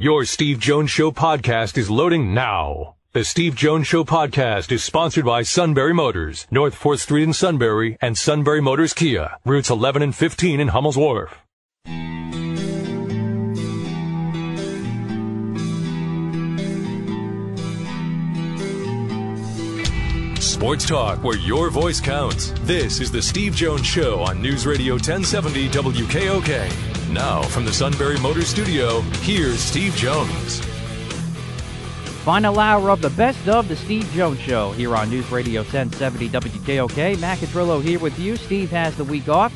Your Steve Jones Show podcast is loading now. The Steve Jones Show podcast is sponsored by Sunbury Motors, North 4th Street in Sunbury, and Sunbury Motors Kia, routes 11 and 15 in Hummel's Wharf. Sports talk where your voice counts. This is the Steve Jones Show on News Radio 1070 WKOK. Now, from the Sunbury Motors Studio, here's Steve Jones. Final hour of the best of the Steve Jones Show here on News Radio 1070 WKOK. Matt Catrillo here with you. Steve has the week off,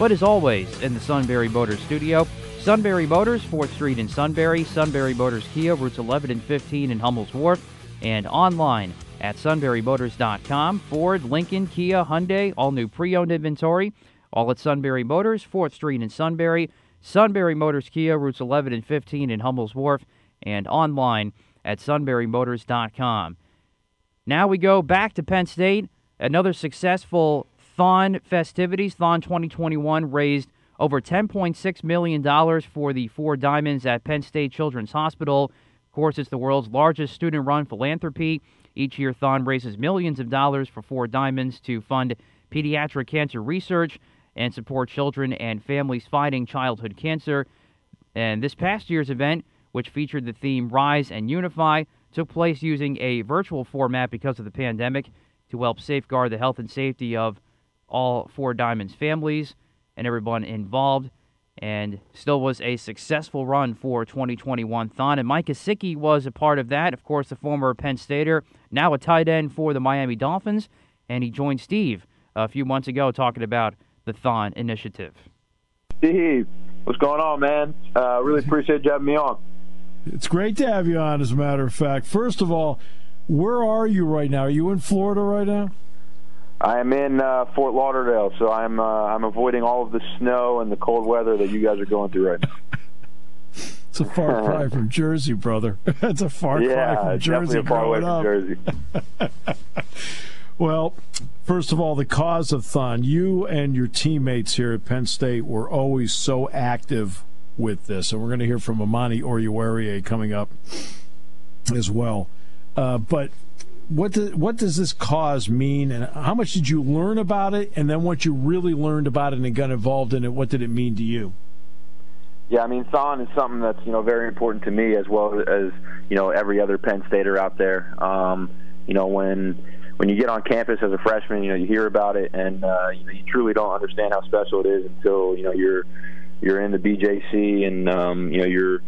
but as always, in the Sunbury Motors studio. Sunbury Motors, 4th Street in Sunbury, Sunbury Motors Kia, routes 11 and 15 in Hummel's Wharf, and online at sunburymotors.com. Ford, Lincoln, Kia, Hyundai, all new pre-owned inventory, all at Sunbury Motors, 4th Street in Sunbury, Sunbury Motors Kia, routes 11 and 15 in Hummel's Wharf, and online at sunburymotors.com. Now we go back to Penn State. Another successful Thon festivities. Thon 2021 raised over $10.6 million for the Four Diamonds at Penn State Children's Hospital. Of course, it's the world's largest student run philanthropy. Each year, Thon raises millions of dollars for Four Diamonds to fund pediatric cancer research and support children and families fighting childhood cancer. And this past year's event, which featured the theme Rise and Unify, took place using a virtual format because of the pandemic to help safeguard the health and safety of all Four Diamonds families and everyone involved. And still was a successful run for 2021 Thon. And Mike Gesicki was a part of that. Of course, the former Penn Stater, now a tight end for the Miami Dolphins. And he joined Steve a few months ago talking about the Thon initiative. Steve, what's going on, man? Uh, really appreciate you having me on. It's great to have you on, as a matter of fact. First of all, where are you right now? Are you in Florida right now? I am in uh, Fort Lauderdale, so I'm uh, I'm avoiding all of the snow and the cold weather that you guys are going through right now. it's a far cry from Jersey, brother. It's a far yeah, cry from Jersey. definitely a far away from up. Jersey. Well, first of all, the cause of Thon. You and your teammates here at Penn State were always so active with this, and we're going to hear from Amani Oruwariye coming up as well. Uh, but what does what does this cause mean, and how much did you learn about it? And then once you really learned about it and got involved in it, what did it mean to you? Yeah, I mean, Thon is something that's you know very important to me as well as you know every other Penn Stater out there. Um, you know when when you get on campus as a freshman, you know you hear about it, and uh, you, know, you truly don't understand how special it is until you know you're you're in the BJC and um, you know you're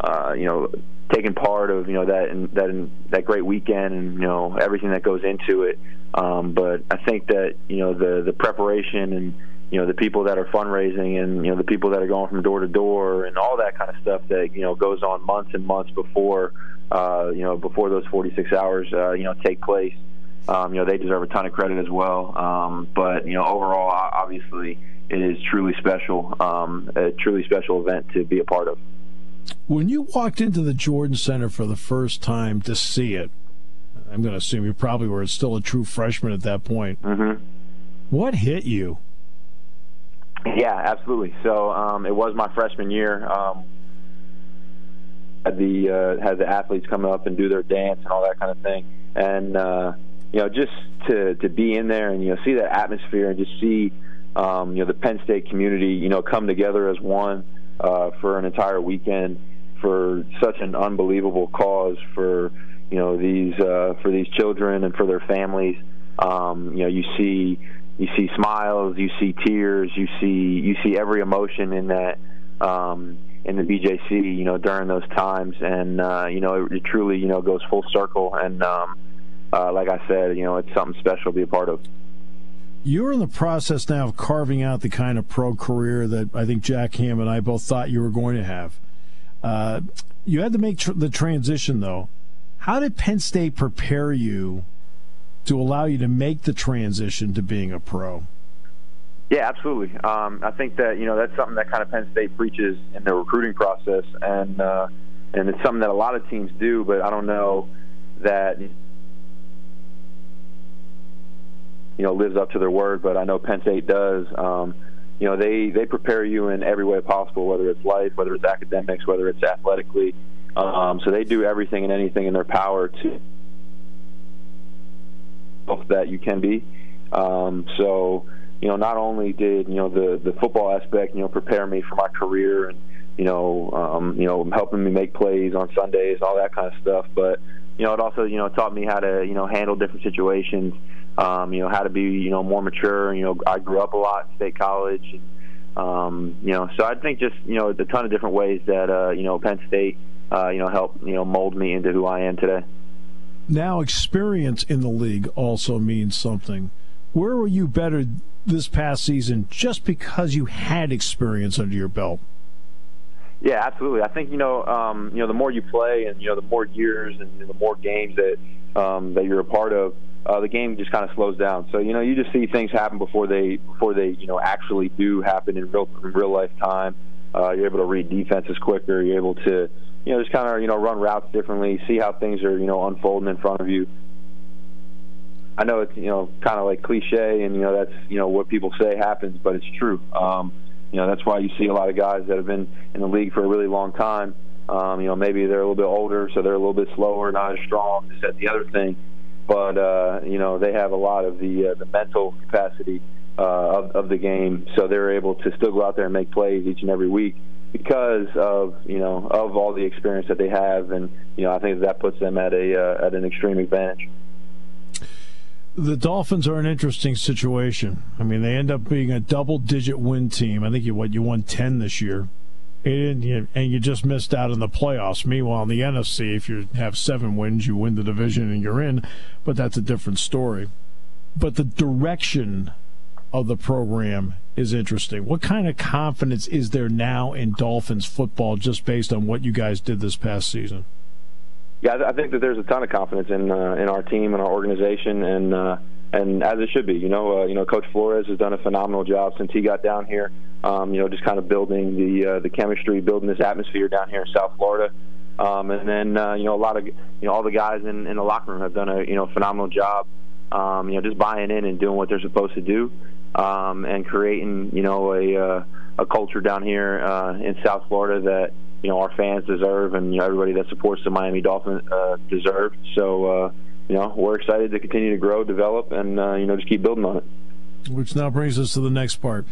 uh, you know taking part of you know that and that and that great weekend and you know everything that goes into it. Um, but I think that you know the the preparation and you know the people that are fundraising and you know the people that are going from door to door and all that kind of stuff that you know goes on months and months before uh, you know before those 46 hours uh, you know take place. Um, you know they deserve a ton of credit as well. Um, but you know overall, obviously, it is truly special, um, a truly special event to be a part of. When you walked into the Jordan Center for the first time to see it, I'm going to assume you probably were still a true freshman at that point. Mm-hmm. What hit you? Yeah, absolutely. So um, it was my freshman year. Um, had the uh, had the athletes come up and do their dance and all that kind of thing, and uh, you know just to to be in there and you know see that atmosphere and just see um, you know the Penn State community you know come together as one uh, for an entire weekend for such an unbelievable cause for you know these uh, for these children and for their families. Um, you know you see you see smiles, you see tears, you see you see every emotion in that um, in the BJC. You know during those times, and uh, you know it, it truly you know goes full circle. And um, uh, like I said, you know it's something special to be a part of. You're in the process now of carving out the kind of pro career that I think Jack Ham and I both thought you were going to have. Uh, you had to make tr- the transition, though. How did Penn State prepare you to allow you to make the transition to being a pro? Yeah, absolutely. Um, I think that you know that's something that kind of Penn State preaches in the recruiting process, and uh, and it's something that a lot of teams do, but I don't know that you know lives up to their word. But I know Penn State does. Um, you know, they they prepare you in every way possible, whether it's life, whether it's academics, whether it's athletically. Um, so they do everything and anything in their power to that you can be. Um, so you know, not only did you know the the football aspect you know prepare me for my career and you know um, you know helping me make plays on Sundays, all that kind of stuff, but you know it also you know taught me how to you know handle different situations. Um, you know how to be you know more mature. You know I grew up a lot in state college. And, um, you know, so I think just you know a ton of different ways that uh, you know Penn State uh, you know helped you know mold me into who I am today. Now, experience in the league also means something. Where were you better this past season just because you had experience under your belt? Yeah, absolutely. I think you know, um, you know, the more you play, and you know, the more years and the more games that um, that you're a part of, uh, the game just kind of slows down. So you know, you just see things happen before they before they you know actually do happen in real in real life time. Uh, you're able to read defenses quicker. You're able to you know just kind of you know run routes differently, see how things are you know unfolding in front of you. I know it's you know kind of like cliche, and you know that's you know what people say happens, but it's true. Um, you know that's why you see a lot of guys that have been in the league for a really long time. Um, you know maybe they're a little bit older, so they're a little bit slower, not as strong. This that the other thing, but uh, you know they have a lot of the uh, the mental capacity uh, of, of the game, so they're able to still go out there and make plays each and every week because of you know of all the experience that they have, and you know I think that puts them at a uh, at an extreme advantage the Dolphins are an interesting situation. I mean, they end up being a double-digit win team. I think you what you won ten this year, and you, and you just missed out in the playoffs. Meanwhile, in the NFC, if you have seven wins, you win the division and you're in. But that's a different story. But the direction of the program is interesting. What kind of confidence is there now in Dolphins football, just based on what you guys did this past season? Yeah, I think that there's a ton of confidence in uh, in our team and our organization, and uh, and as it should be. You know, uh, you know, Coach Flores has done a phenomenal job since he got down here. Um, you know, just kind of building the uh, the chemistry, building this atmosphere down here in South Florida. Um, and then uh, you know a lot of you know all the guys in, in the locker room have done a you know phenomenal job. Um, you know, just buying in and doing what they're supposed to do, um, and creating you know a uh, a culture down here uh, in South Florida that you know our fans deserve, and you know everybody that supports the Miami Dolphins uh, deserve. So uh, you know we're excited to continue to grow, develop, and uh, you know just keep building on it. Which now brings us to the next part.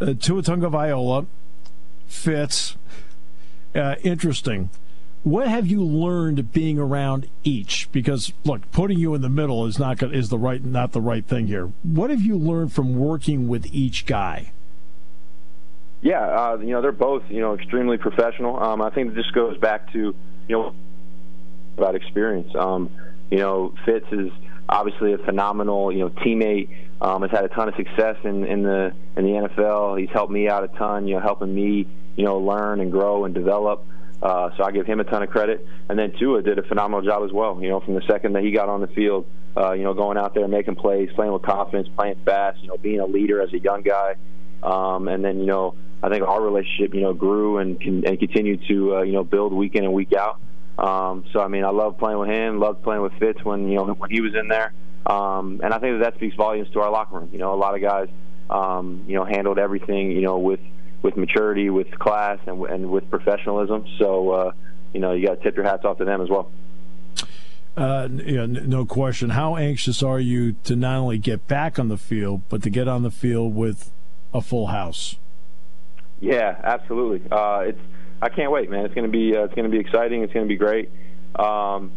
Uh, Tua Tagovailoa Fitz. Uh, interesting. What have you learned being around each? Because look, putting you in the middle is not is the right not the right thing here. What have you learned from working with each guy? Yeah, uh, you know they're both you know extremely professional. Um, I think it just goes back to you know about experience. Um, you know, Fitz is obviously a phenomenal you know teammate. Um, has had a ton of success in, in the in the NFL. He's helped me out a ton. You know, helping me you know learn and grow and develop. Uh, so I give him a ton of credit. And then Tua did a phenomenal job as well. You know, from the second that he got on the field, uh, you know, going out there making plays, playing with confidence, playing fast. You know, being a leader as a young guy. Um, and then you know I think our relationship, you know, grew and and continued to uh, you know build week in and week out. Um, so I mean, I love playing with him. Loved playing with Fitz when you know when he was in there. Um, and I think that, that speaks volumes to our locker room. You know, a lot of guys, um, you know, handled everything, you know, with with maturity, with class, and, and with professionalism. So, uh, you know, you got to tip your hats off to them as well. Uh, yeah, no question. How anxious are you to not only get back on the field, but to get on the field with a full house? Yeah, absolutely. Uh, it's I can't wait, man. It's gonna be uh, it's gonna be exciting. It's gonna be great. Um,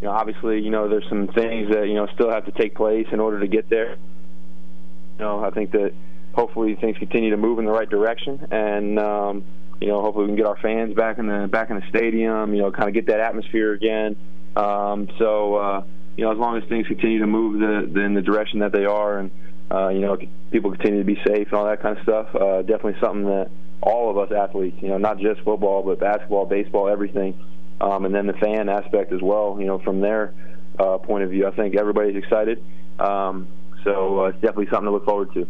you know, obviously, you know, there's some things that you know still have to take place in order to get there. You know, I think that hopefully things continue to move in the right direction, and um, you know, hopefully we can get our fans back in the back in the stadium. You know, kind of get that atmosphere again. Um, so, uh, you know, as long as things continue to move the, the in the direction that they are, and uh, you know, people continue to be safe and all that kind of stuff, uh, definitely something that all of us athletes, you know, not just football, but basketball, baseball, everything. Um, and then the fan aspect as well, you know, from their uh, point of view. I think everybody's excited. Um, so uh, it's definitely something to look forward to.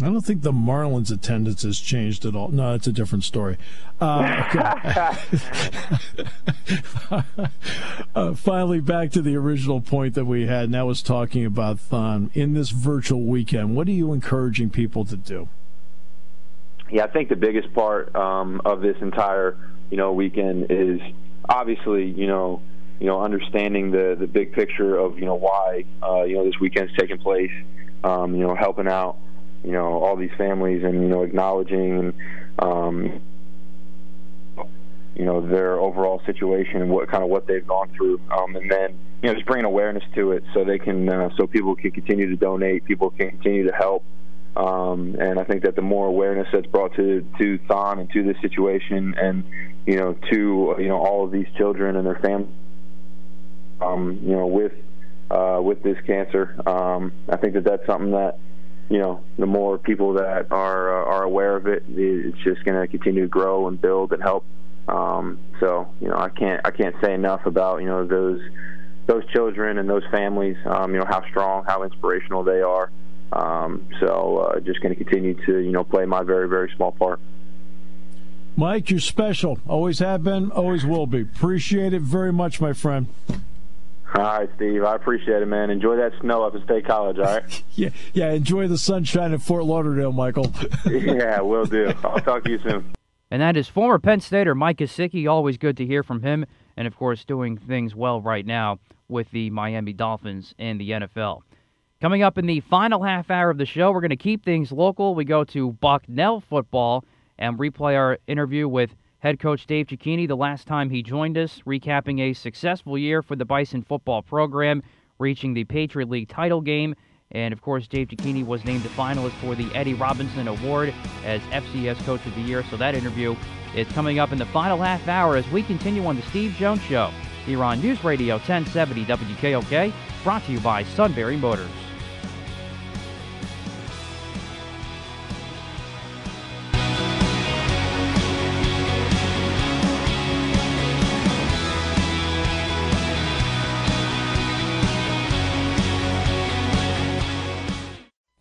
I don't think the Marlins attendance has changed at all. No, it's a different story. Uh, uh, finally, back to the original point that we had, and that was talking about Thon. In this virtual weekend, what are you encouraging people to do? Yeah, I think the biggest part um, of this entire you know weekend is obviously, you know, you know, understanding the the big picture of you know why uh, you know this weekend's taking place, um, you know, helping out, you know, all these families and you know acknowledging um, you know their overall situation and what kind of what they've gone through, um, and then you know just bringing awareness to it so they can uh, so people can continue to donate, people can continue to help. Um, and I think that the more awareness that's brought to to Thon and to this situation, and you know to you know all of these children and their families um, you know, with uh, with this cancer. Um, I think that that's something that you know, the more people that are uh, are aware of it, it's just going to continue to grow and build and help. Um, so, you know, I can't I can't say enough about you know those those children and those families. Um, you know how strong, how inspirational they are. Um, so, uh, just going to continue to you know play my very very small part. Mike, you're special. Always have been, always will be. Appreciate it very much, my friend. All right, Steve. I appreciate it, man. Enjoy that snow up at State College, all right? yeah, yeah. Enjoy the sunshine in Fort Lauderdale, Michael. yeah, will do. I'll talk to you soon. And that is former Penn Stater Mike Gesicki. Always good to hear from him. And, of course, doing things well right now with the Miami Dolphins and the NFL. Coming up in the final half hour of the show, we're going to keep things local. We go to Bucknell football and replay our interview with head coach Dave Cecchini the last time he joined us, recapping a successful year for the Bison football program, reaching the Patriot League title game. And of course, Dave Cecchini was named a finalist for the Eddie Robinson Award as FCS Coach of the Year. So that interview is coming up in the final half hour as we continue on the Steve Jones Show here on News Radio 1070 WKOK, brought to you by Sunbury Motors.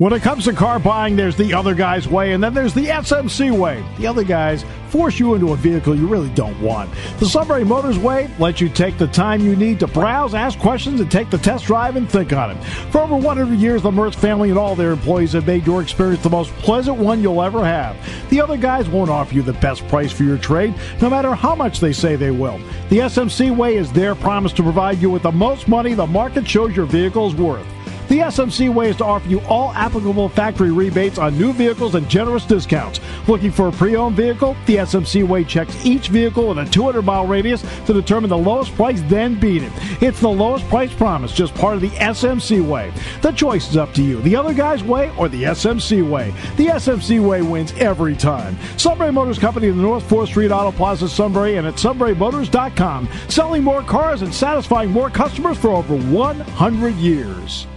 When it comes to car buying, there's the other guy's way, and then there's the SMC way. The other guys force you into a vehicle you really don't want. The Sunbury Motors way lets you take the time you need to browse, ask questions, and take the test drive and think on it. For over 100 years, the Mertz family and all their employees have made your experience the most pleasant one you'll ever have. The other guys won't offer you the best price for your trade, no matter how much they say they will. The SMC way is their promise to provide you with the most money the market shows your vehicle is worth. The SMC way is to offer you all applicable factory rebates on new vehicles and generous discounts. Looking for a pre-owned vehicle? The SMC way checks each vehicle with a 200 mile radius to determine the lowest price, then beat it. It's the lowest price promise, just part of the SMC way. The choice is up to you. The other guy's way or the SMC way. The SMC way wins every time. Sunbury Motors Company in the North 4th Street Auto Plaza, Sunbury, and at sunburymotors.com. Selling more cars and satisfying more customers for over 100 years.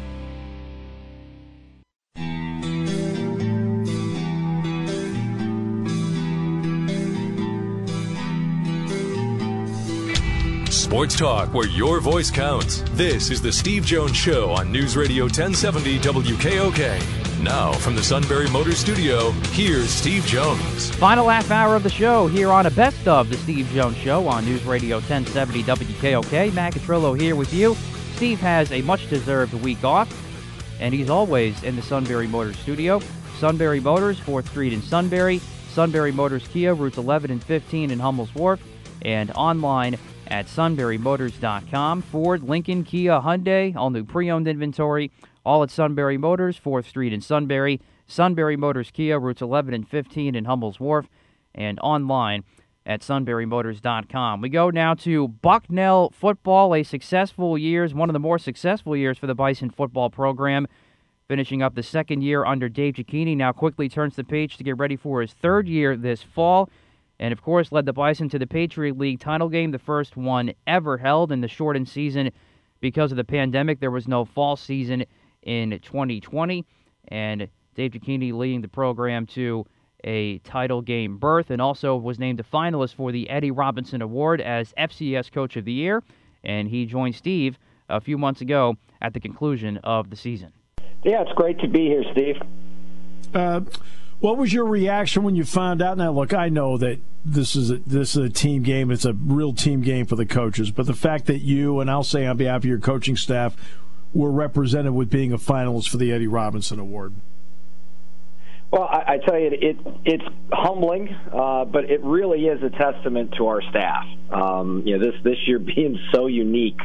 Sports talk where your voice counts. This is the Steve Jones Show on News Radio 1070 WKOK. Now, from the Sunbury Motor Studio, here's Steve Jones. Final half hour of the show here on a best of the Steve Jones Show on News Radio 1070 WKOK. Matt Catrillo here with you. Steve has a much deserved week off, and he's always in the Sunbury Motors studio. Sunbury Motors, 4th Street in Sunbury. Sunbury Motors Kia, routes 11 and 15 in Hummel's Wharf, and online at sunburymotors.com. Ford, Lincoln, Kia, Hyundai, all new pre-owned inventory, all at Sunbury Motors, 4th Street in Sunbury. Sunbury Motors Kia, routes 11 and 15 in Hummel's Wharf, and online at sunburymotors.com. We go now to Bucknell football, a successful years, one of the more successful years for the Bison football program. Finishing up the second year under Dave Cecchini, now quickly turns the page to get ready for his third year this fall and of course led the Bison to the Patriot League title game, the first one ever held in the shortened season because of the pandemic. There was no fall season in 2020, and Dave Cecchini leading the program to a title game berth and also was named a finalist for the Eddie Robinson Award as FCS Coach of the Year, and he joined Steve a few months ago at the conclusion of the season. Yeah, it's great to be here, Steve. Uh, what was your reaction when you found out? Now, look, I know that this is a, this is a team game. It's a real team game for the coaches. But the fact that you and I'll say on behalf of your coaching staff were represented with being a finalist for the Eddie Robinson Award. Well, I, I tell you, it it's humbling, uh, but it really is a testament to our staff. Um, you know, this this year being so unique,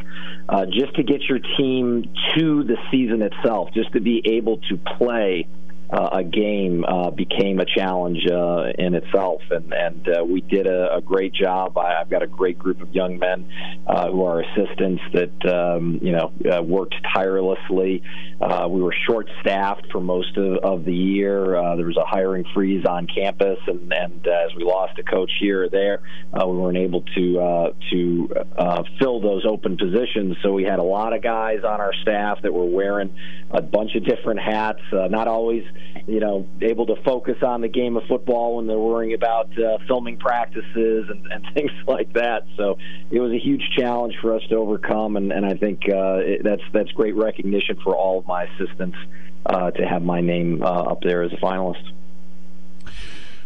uh, just to get your team to the season itself, just to be able to play uh, a game uh, became a challenge uh, in itself, and and uh, we did a, a great job. I, I've got a great group of young men uh, who are assistants that um, you know uh, worked tirelessly. Uh, we were short-staffed for most of, of the year. There was a hiring freeze on campus, and and as we lost a coach here or there, uh, we weren't able to uh, to uh, fill those open positions. So we had a lot of guys on our staff that were wearing a bunch of different hats. Not always you know, able to focus on the game of football when they're worrying about uh, filming practices and, and things like that. So it was a huge challenge for us to overcome, and, and I think uh, it, that's that's great recognition for all of my assistants uh, to have my name uh, up there as a finalist.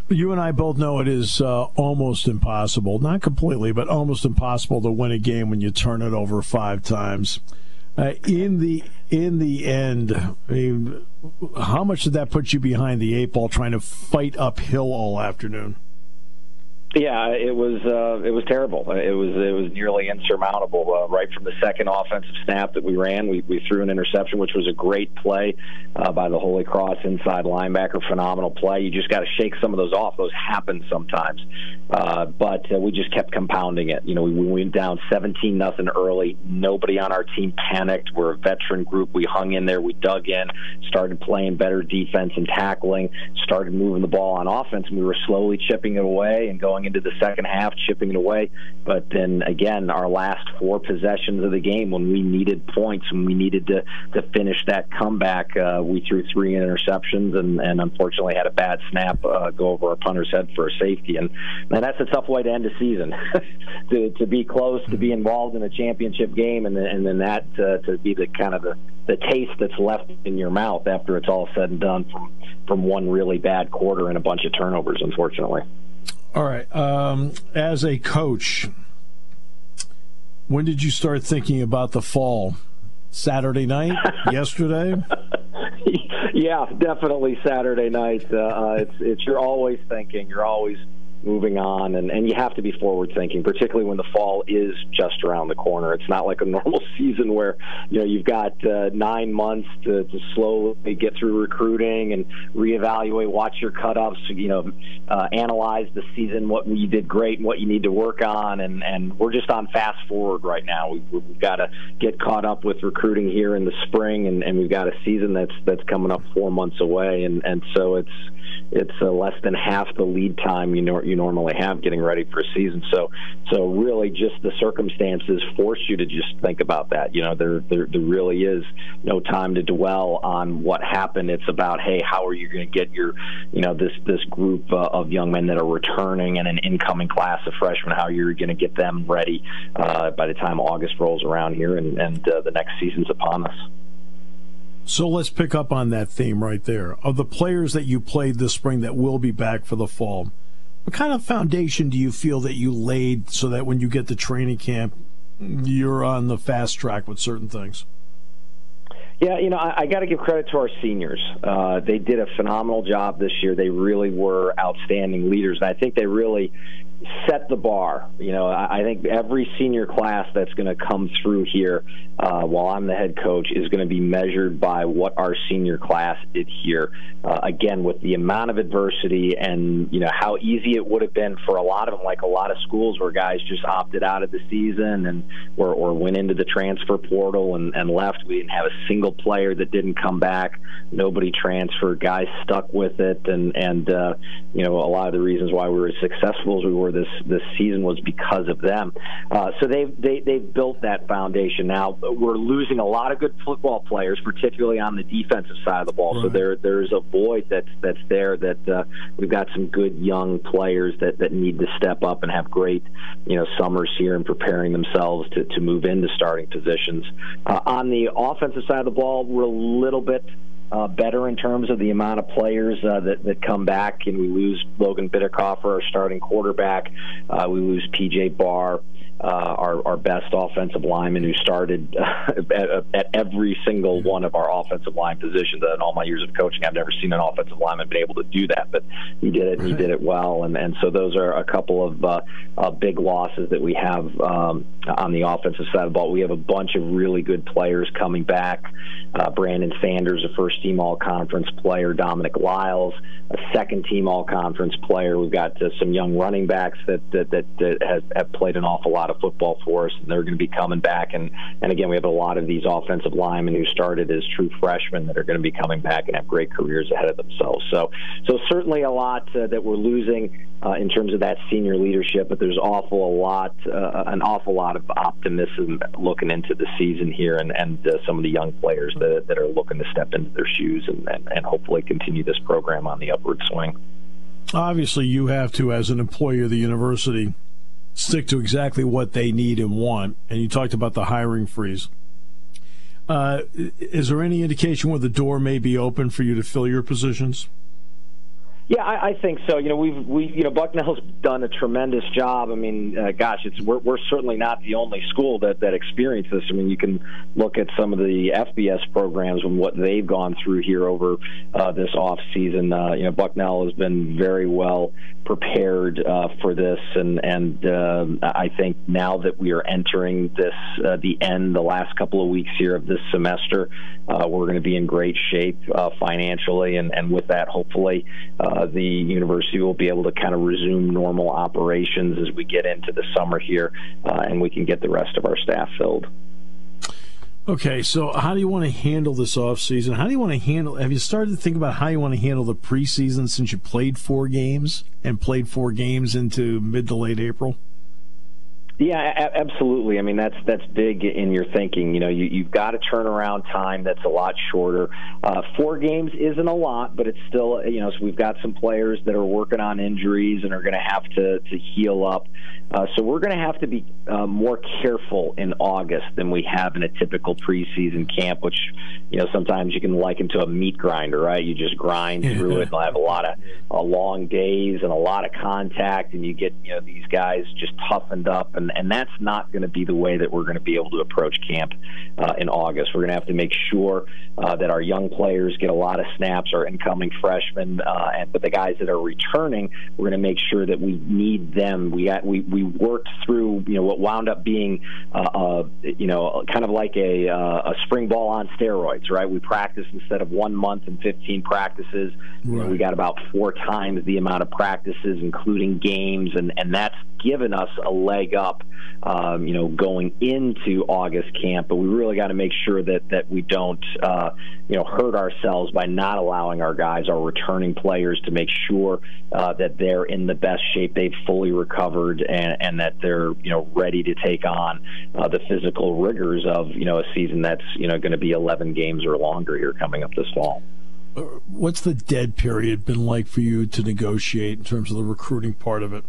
You and I both know it is uh, almost impossible, not completely, but almost impossible to win a game when you turn it over five times. Uh, in the in the end, I mean, how much did that put you behind the eight ball trying to fight uphill all afternoon? Yeah, it was uh, it was terrible. It was it was nearly insurmountable. Uh, right from the second offensive snap that we ran, we, we threw an interception, which was a great play uh, by the Holy Cross inside linebacker. Phenomenal play. You just got to shake some of those off. Those happen sometimes, uh, but uh, we just kept compounding it. You know, we, we went down seventeen nothing early. Nobody on our team panicked. We're a veteran group. We hung in there. We dug in. Started playing better defense and tackling. Started moving the ball on offense. And we were slowly chipping it away and going into the second half, chipping it away. But then again, our last four possessions of the game, when we needed points, when we needed to to finish that comeback, uh, we threw three interceptions and, and unfortunately had a bad snap uh, go over our punter's head for a safety. And man, that's a tough way to end a season. to to be close, to be involved in a championship game, and then, and then that uh, to be the kind of the the taste that's left in your mouth after it's all said and done from from one really bad quarter and a bunch of turnovers, unfortunately. All right. Um, as a coach, when did you start thinking about the fall? Saturday night? yesterday? yeah, definitely Saturday night. Uh, uh, it's it's you're always thinking. You're always moving on, and, and you have to be forward thinking, particularly when the fall is just around the corner. It's not like a normal season where you know you've got uh, nine months to, to slowly get through recruiting and reevaluate, watch your cutoffs, you know, uh, analyze the season, what you did great and what you need to work on, and and we're just on fast forward right now. We've, we've got to get caught up with recruiting here in the spring, and, and we've got a season that's that's coming up four months away, and and so it's it's uh, less than half the lead time you know you normally have getting ready for a season. So so really just the circumstances force you to just think about that. You know there there, there really is no time to dwell on what happened. It's about hey how are you going to get your you know this this group uh, of young men that are returning and an incoming class of freshmen how you're going to get them ready uh, by the time August rolls around here and and uh, the next season's upon us. So let's pick up on that theme right there. Of the players that you played this spring that will be back for the fall, what kind of foundation do you feel that you laid so that when you get to training camp, you're on the fast track with certain things? Yeah, you know, I, I got to give credit to our seniors. Uh, they did a phenomenal job this year. They really were outstanding leaders, and I think they really set the bar. You know, I, I think every senior class that's going to come through here uh, while I'm the head coach is going to be measured by what our senior class did here. Uh, again, with the amount of adversity and you know how easy it would have been for a lot of them, like a lot of schools where guys just opted out of the season and or, or went into the transfer portal and, and left. We didn't have a single player that didn't come back. Nobody transferred. Guys stuck with it, and and uh, you know a lot of the reasons why we were as successful as we were this this season was because of them. Uh, so they've they, they've built that foundation. Now we're losing a lot of good football players, particularly on the defensive side of the ball. Right. So there there's a void that's that's there that uh, we've got some good young players that that need to step up and have great you know summers here and preparing themselves to to move into starting positions. Uh, on the offensive side of the ball, we're a little bit uh, better in terms of the amount of players uh, that, that come back. And we lose Logan Bitterkoffer, our starting quarterback. Uh, we lose PJ Barr. uh, our, our best offensive lineman who started uh, at, at, every single one of our offensive line positions. In all my years of coaching, I've never seen an offensive lineman be able to do that, but he did it. and He did it well, and and so those are a couple of uh, uh, big losses that we have um, on the offensive side of the ball. We have a bunch of really good players coming back. Uh, Brandon Sanders, a first team All Conference player. Dominic Lyles, a second team All Conference player. We've got uh, some young running backs that that, that, that have, played an awful lot lot of football for us, and they're going to be coming back. And and again, we have a lot of these offensive linemen who started as true freshmen that are going to be coming back and have great careers ahead of themselves. So so certainly a lot uh, that we're losing uh, in terms of that senior leadership, but there's awful a lot, uh, an awful lot of optimism looking into the season here, and and uh, some of the young players that that are looking to step into their shoes and, and and hopefully continue this program on the upward swing. Obviously, you have to, as an employee of the university, stick to exactly what they need and want. And you talked about the hiring freeze. Uh, is there any indication where the door may be open for you to fill your positions? Yeah, I, I think so. You know, we've we you know Bucknell's done a tremendous job. I mean, uh, gosh, it's we're, we're certainly not the only school that that experienced this. I mean, you can look at some of the FBS programs and what they've gone through here over uh, this off season. Uh, you know, Bucknell has been very well prepared uh, for this, and and uh, I think now that we are entering this uh, the end, the last couple of weeks here of this semester, uh, we're going to be in great shape uh, financially, and and with that, hopefully. Uh, uh, the university will be able to kind of resume normal operations as we get into the summer here, uh, and we can get the rest of our staff filled. Okay, so how do you want to handle this off season? How do you want to handle? Have you started to think about how you want to handle the preseason since you played four games and played four games into mid to late April? Yeah, a- absolutely. I mean, that's that's big in your thinking. You know, you, you've got a turnaround time that's a lot shorter. Uh, four games isn't a lot, but it's still, you know, so we've got some players that are working on injuries and are going to have to to heal up. Uh, so we're going to have to be uh, more careful in August than we have in a typical preseason camp, which you know sometimes you can liken to a meat grinder, right? You just grind through it and have a lot of uh, long days and a lot of contact, and you get you know these guys just toughened up and and and that's not going to be the way that we're going to be able to approach camp uh, in August. We're going to have to make sure uh, that our young players get a lot of snaps, our incoming freshmen, uh, and but the guys that are returning, we're going to make sure that we need them. We got, we we worked through you know what wound up being uh, uh, you know kind of like a uh, a spring ball on steroids, right? We practiced instead of one month and 15 practices. Right. We got about four times the amount of practices, including games, and and that's given us a leg up, um, you know, going into August camp. But we really got to make sure that that we don't, uh, you know, hurt ourselves by not allowing our guys, our returning players, to make sure uh, that they're in the best shape, they've fully recovered, and, and that they're you know ready to take on uh, the physical rigors of you know a season that's you know going to be 11 games or longer here coming up this fall uh, what's the dead period been like for you to negotiate in terms of the recruiting part of it?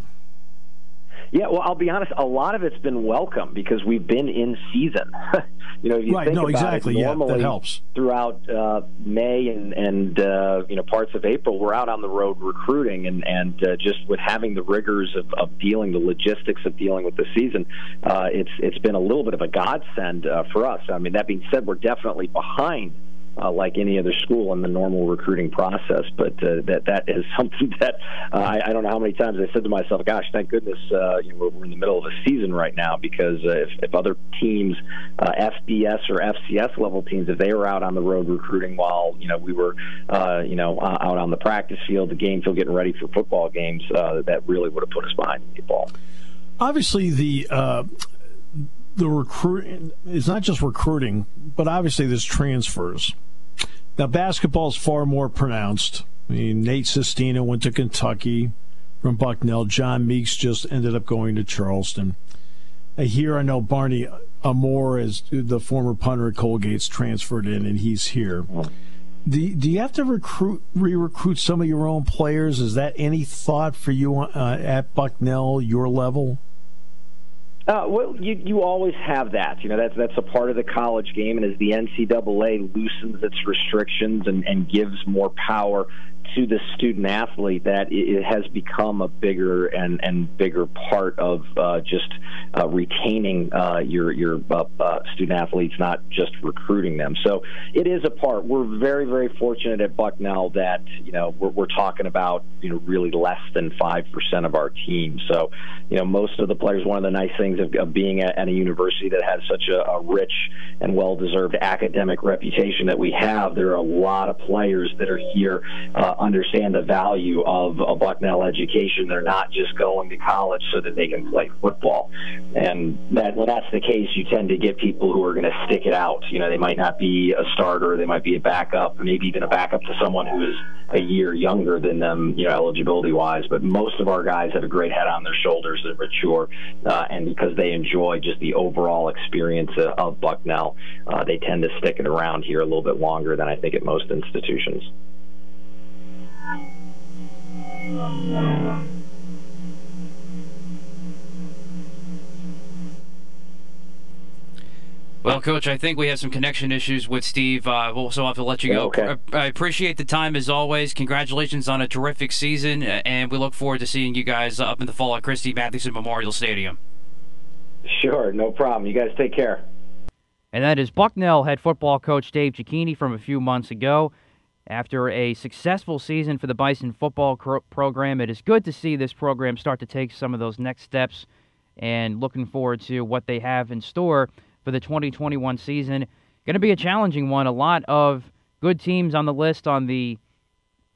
Yeah, well, I'll be honest. A lot of it's been welcome because we've been in season. you know, if you right, think no, about exactly. it, normally yeah, that helps. throughout uh, May and and uh, you know parts of April, we're out on the road recruiting, and and uh, just with having the rigors of, of dealing, the logistics of dealing with the season, uh, it's it's been a little bit of a godsend uh, for us. I mean, that being said, we're definitely behind uh, like any other school in the normal recruiting process. But uh, that that is something that uh, I, I don't know how many times I said to myself, "Gosh, thank goodness uh, you know, we're in the middle of a season right now." Because uh, if, if other teams, uh, FBS or FCS level teams, if they were out on the road recruiting while you know we were uh, you know out on the practice field, the game field, getting ready for football games, uh, that really would have put us behind the ball. Obviously, the uh, the recruit is not just recruiting, but obviously there's transfers. Now, basketball is far more pronounced. I mean, Nate Sestina went to Kentucky from Bucknell. John Meeks just ended up going to Charleston. Here, I know Barney Amor, is the former punter at Colgate's, transferred in, and he's here. Do, do you have to recruit re-recruit some of your own players? Is that any thought for you uh, at Bucknell, your level? Uh, well, you you always have that. You know, that's that's a part of the college game, and as the NCAA loosens its restrictions and, and gives more power to the student athlete that it has become a bigger and, and bigger part of uh, just uh, retaining uh, your your uh, uh, student athletes, not just recruiting them. So it is a part. We're very very fortunate at Bucknell that you know we're, we're talking about you know really less than five percent of our team. So you know most of the players. One of the nice things of, of being at, at, a university that has such a, a rich and well deserved academic reputation that we have, there are a lot of players that are here. Understand the value of a Bucknell education. They're not just going to college so that they can play football. And that when that's the case, you tend to get people who are going to stick it out. You know, they might not be a starter, they might be a backup, maybe even a backup to someone who is a year younger than them, you know, eligibility wise. But most of our guys have a great head on their shoulders. They're mature, uh, and because they enjoy just the overall experience of Bucknell, uh, they tend to stick it around here a little bit longer than I think at most institutions. Well, Coach, I think we have some connection issues with Steve. Uh, we'll also have to let you go. Okay. I appreciate the time as always. Congratulations on a terrific season, and we look forward to seeing you guys up in the fall at Christy Mathewson Memorial Stadium. Sure, no problem. You guys take care. And that is Bucknell head football coach Dave Cecchini from a few months ago. After a successful season for the Bison football program, it is good to see this program start to take some of those next steps and looking forward to what they have in store for the 2021 season. Going to be a challenging one. A lot of good teams on the list on the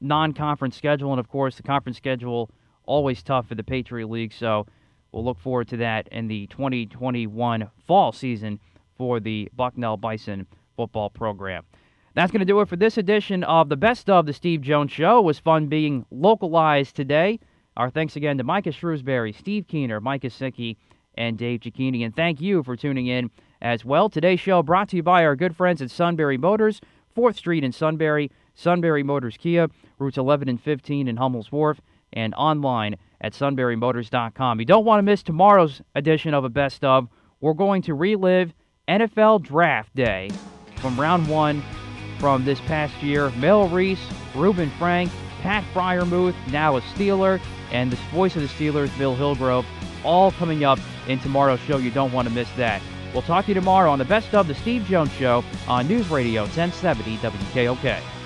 non conference schedule, and of course, the conference schedule always tough for the Patriot League. So we'll look forward to that in the 2021 fall season for the Bucknell Bison football program. That's going to do it for this edition of the Best of the Steve Jones Show. It was fun being localized today. Our thanks again to Micah Shrewsberry, Steve Keener, Mike Gesicki, and Dave Cecchini. And thank you for tuning in as well. Today's show brought to you by our good friends at Sunbury Motors, 4th Street in Sunbury, Sunbury Motors Kia, routes 11 and 15 in Hummel's Wharf, and online at sunburymotors.com. You don't want to miss tomorrow's edition of a Best of. We're going to relive NFL Draft Day from round one from this past year. Mel Reese, Reuben Frank, Pat Freiermuth, now a Steeler, and the voice of the Steelers, Bill Hillgrove, all coming up in tomorrow's show. You don't want to miss that. We'll talk to you tomorrow on the Best of the Steve Jones Show on News Radio 1070 WKOK.